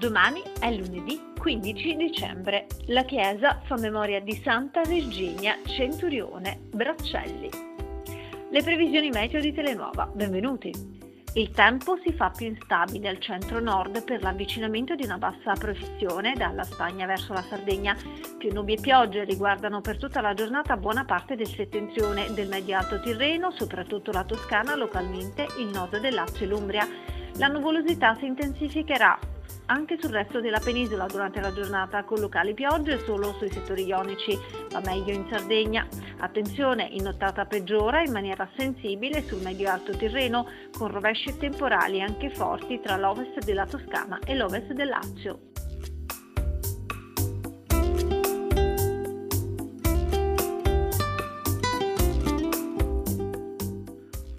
Domani è lunedì 15 dicembre. La Chiesa fa memoria di Santa Virginia Centurione Braccelli. Le previsioni meteo di Telenuova. Benvenuti. Il tempo si fa più instabile al centro-nord per l'avvicinamento di una bassa pressione dalla Spagna verso la Sardegna. Più nubi e piogge riguardano per tutta la giornata buona parte del settentrione del medio-alto Tirreno, soprattutto la Toscana, localmente il nord del Lazio e l'Umbria. La nuvolosità si intensificherà anche sul resto della penisola durante la giornata con locali piogge solo sui settori ionici, ma meglio in Sardegna. Attenzione, in nottata peggiora in maniera sensibile sul medio-alto Tirreno con rovesci temporali anche forti tra l'ovest della Toscana e l'ovest del Lazio.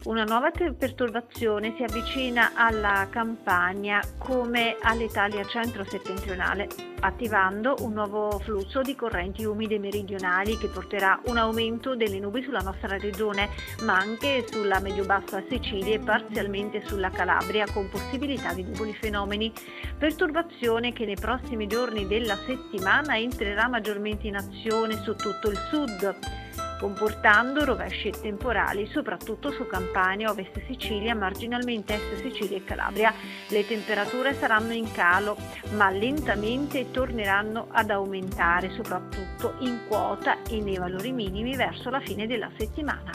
Una nuova perturbazione si avvicina alla Campania come all'Italia centro-settentrionale, attivando un nuovo flusso di correnti umide meridionali che porterà un aumento delle nubi sulla nostra regione, ma anche sulla medio-bassa Sicilia e parzialmente sulla Calabria, con possibilità di nuvoli fenomeni. Perturbazione che nei prossimi giorni della settimana entrerà maggiormente in azione su tutto il sud comportando rovesci temporali soprattutto su Campania, Ovest Sicilia, marginalmente Est Sicilia e Calabria. Le temperature saranno in calo, ma lentamente torneranno ad aumentare, soprattutto in quota e nei valori minimi verso la fine della settimana.